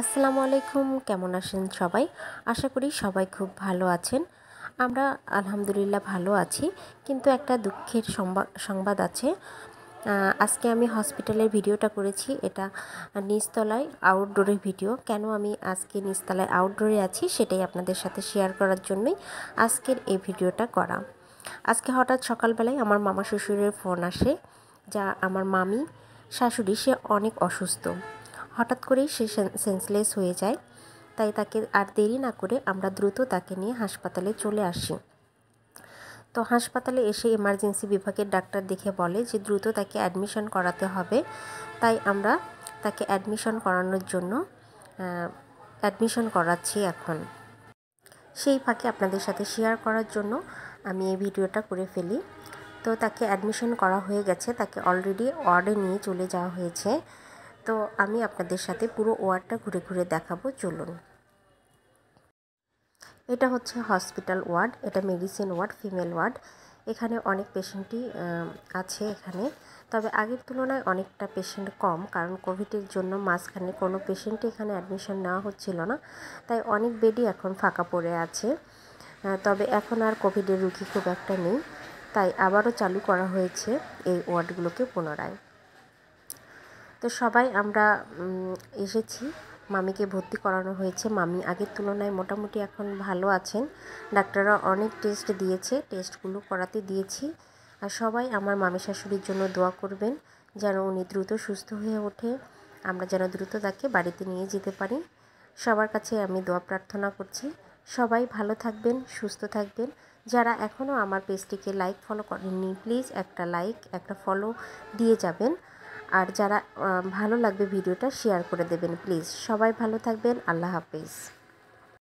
আসসালামু আলাইকুম, কেমন আছেন সবাই? আশা করি সবাই খুব ভালো আছেন। আমরা আলহামদুলিল্লাহ ভালো আছি, কিন্তু একটা দুঃখের সংবাদ আছে। আজকে আমি হসপিটালের ভিডিওটা করেছি। এটা নিচতলায় আউটডোরের ভিডিও। কেন আমি আজকে নিচতলায় আউটডোরে আছি সেটাই আপনাদের সাথে শেয়ার করার জন্যই আজকের এই ভিডিওটা করা। আজকে হঠাৎ সকালবেলায় আমার মামা শ্বশুরের ফোন আসে, যা আমার মামি, শাশুড়ি, সে অনেক অসুস্থ। হঠাৎ করেই সে সেন্সলেস হয়ে যায়। তাই তাকে আর দেরি না করে আমরা দ্রুত তাকে নিয়ে হাসপাতালে চলে আসি। তো হাসপাতালে এসে এমার্জেন্সি বিভাগের ডাক্তার দেখে বলে যে দ্রুত তাকে অ্যাডমিশন করাতে হবে। তাই আমরা তাকে অ্যাডমিশন করানোর জন্য অ্যাডমিশন করাচ্ছি এখন। সেই ফাঁকে আপনাদের সাথে শেয়ার করার জন্য আমি এই ভিডিওটা করে ফেলি। তো তাকে অ্যাডমিশন করা হয়ে গেছে, তাকে অলরেডি ওয়ার্ডে নিয়ে চলে যাওয়া হয়েছে। তো আমি আপনাদের সাথে পুরো ওয়ার্ডটা ঘুরে ঘুরে দেখাবো, চলুন। এটা হচ্ছে হসপিটাল ওয়ার্ড, এটা মেডিসিন ওয়ার্ড, ফিমেল ওয়ার্ড। এখানে অনেক পেশেন্টই আছে এখানে। তবে আগের তুলনায় অনেকটা পেশেন্ট কম, কারণ কোভিডের জন্য মাঝখানে কোনো পেশেন্টই এখানে অ্যাডমিশন নেওয়া হচ্ছিল না। তাই অনেক বেডই এখন ফাঁকা পড়ে আছে। তবে এখন আর কোভিডের রুগী খুব একটা নেই। তাই আবারও চালু করা হয়েছে এই ওয়ার্ডগুলোকে পুনরায়। তো সবাই আমরা এসেছি। মামিকে ভর্তি করানো হয়েছে। মামি আগের তুলনায় মোটামুটি এখন ভালো আছেন। ডাক্তাররা অনেক টেস্ট দিয়েছে। টেস্টগুলো করাতে দিয়েছি। আর সবাই আমার মামি শাশুড়ির জন্য দোয়া করবেন যেন উনি দ্রুত সুস্থ হয়ে ওঠে। আমরা যেন দ্রুত তাকে বাড়িতে নিয়ে যেতে পারি। সবার কাছে আমি দোয়া প্রার্থনা করছি। সবাই ভালো থাকবেন, সুস্থ থাকবেন। যারা এখনও আমার পেজটিকে লাইক ফলো করেননি, প্লিজ একটা লাইক, একটা ফলো দিয়ে যাবেন। আর যারা ভালো লাগবে ভিডিওটা শেয়ার করে দেবেন প্লিজ সবাই ভালো থাকবেন আল্লাহ হাফেজ।